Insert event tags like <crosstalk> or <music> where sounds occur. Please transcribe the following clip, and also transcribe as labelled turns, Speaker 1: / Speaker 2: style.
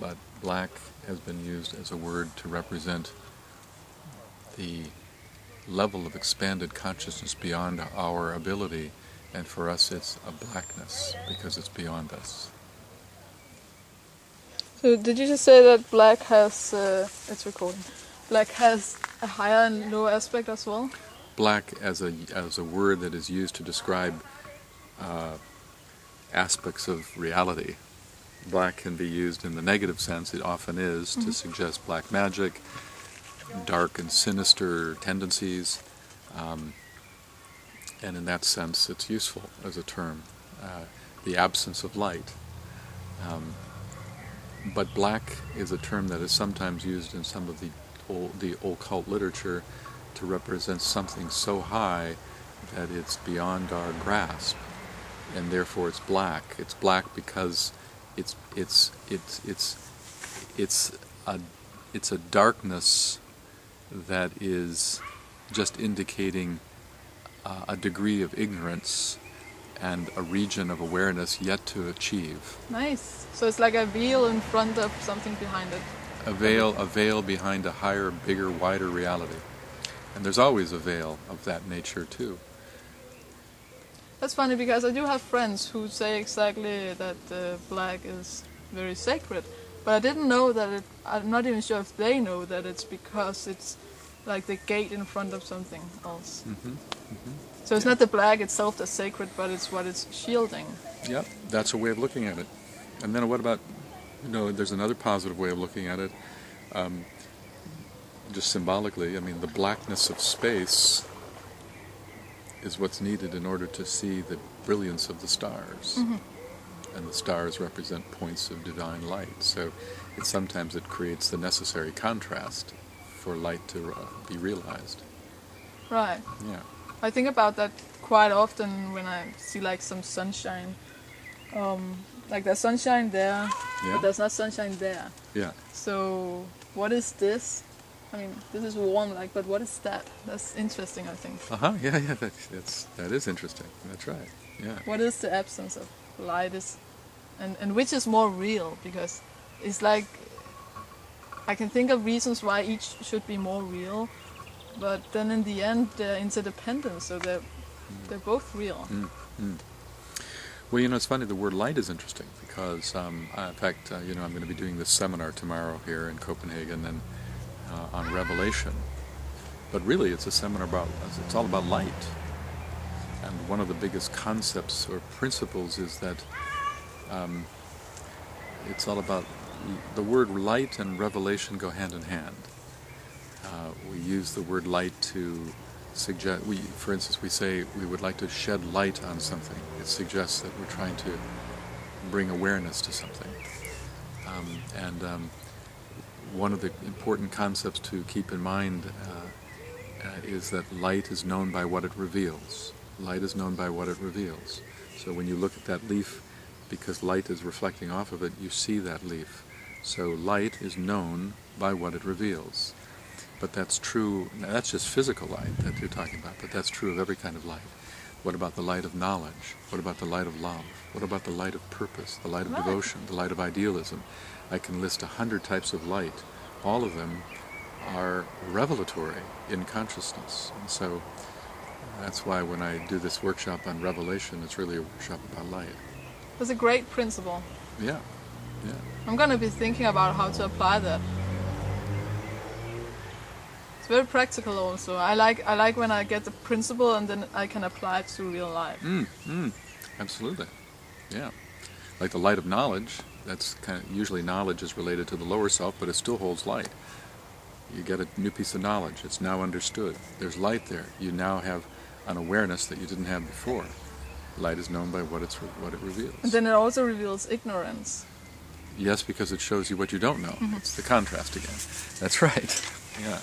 Speaker 1: but black has been used as a word to represent the level of expanded consciousness beyond our ability, and for us it's a blackness because it's beyond us.
Speaker 2: So did you just say that black has uh, it's recording? Black has a higher and lower aspect as well.
Speaker 1: Black as a as a word that is used to describe uh, aspects of reality. Black can be used in the negative sense. It often is to suggest black magic, dark and sinister tendencies, um, and in that sense, it's useful as a term. Uh, the absence of light. Um, but black is a term that is sometimes used in some of the old, the occult literature to represent something so high that it's beyond our grasp, and therefore it's black. It's black because it's it's it's it's it's a it's a darkness that is just indicating uh, a degree of ignorance and a region of awareness yet to achieve.
Speaker 2: Nice. So it's like a veil in front of something behind it.
Speaker 1: A veil, a veil behind a higher, bigger, wider reality. And there's always a veil of that nature too.
Speaker 2: That's funny because I do have friends who say exactly that uh, black is very sacred, but I didn't know that it. I'm not even sure if they know that it's because it's like the gate in front of something else.
Speaker 1: hmm
Speaker 2: So it's not the black itself that's sacred, but it's what it's shielding.
Speaker 1: Yep, that's a way of looking at it. And then what about, you know, there's another positive way of looking at it, um, just symbolically. I mean, the blackness of space is what's needed in order to see the brilliance of the stars. And the stars represent points of divine light. So it sometimes it creates the necessary contrast for light to uh, be realized.
Speaker 2: Right.
Speaker 1: Yeah.
Speaker 2: I think about that quite often when I see like some sunshine. Um, like there's sunshine there,
Speaker 1: Yeah.
Speaker 2: but there's not sunshine there.
Speaker 1: Yeah.
Speaker 2: So what is this? I mean, this is warm, like, but what is that? That's interesting, I think.
Speaker 1: Uh huh. Yeah. Yeah. That's, that's that is interesting. That's right. Yeah.
Speaker 2: What is the absence of light? Is and and which is more real? Because it's like I can think of reasons why each should be more real, but then in the end they're interdependent, so they're they're both real.
Speaker 1: Mm, mm. Well, you know, it's funny. The word light is interesting because, um, uh, in fact, uh, you know, I'm going to be doing this seminar tomorrow here in Copenhagen and uh, on Revelation. But really, it's a seminar about it's all about light. And one of the biggest concepts or principles is that um, it's all about the word light and revelation go hand in hand. Uh, we use the word light to suggest we for instance we say we would like to shed light on something it suggests that we're trying to bring awareness to something um, and um, one of the important concepts to keep in mind uh, uh, is that light is known by what it reveals. Light is known by what it reveals. So when you look at that leaf because light is reflecting off of it you see that leaf. So light is known by what it reveals. But that's true, that's just physical light that you're talking about, but that's true of every kind of light. What about the light of knowledge? What about the light of love? What about the light of purpose, the light of
Speaker 2: Right.
Speaker 1: devotion, the light of idealism? I can list a hundred types of light. All of them are revelatory in consciousness. And so that's why when I do this workshop on revelation, it's really a workshop about light.
Speaker 2: That's a great principle.
Speaker 1: Yeah, yeah.
Speaker 2: I'm gonna be thinking about how to apply that. Very practical also. I like I like when I get the principle and then I can apply it to real life.
Speaker 1: Mm, mm, absolutely. Yeah. Like the light of knowledge, that's kind of usually knowledge is related to the lower self, but it still holds light. You get a new piece of knowledge, it's now understood. There's light there. You now have an awareness that you didn't have before. Light is known by what it's what it reveals.
Speaker 2: And then it also reveals ignorance.
Speaker 1: yes, because it shows you what you don't know. It's the contrast again. That's right. <laughs> Yeah.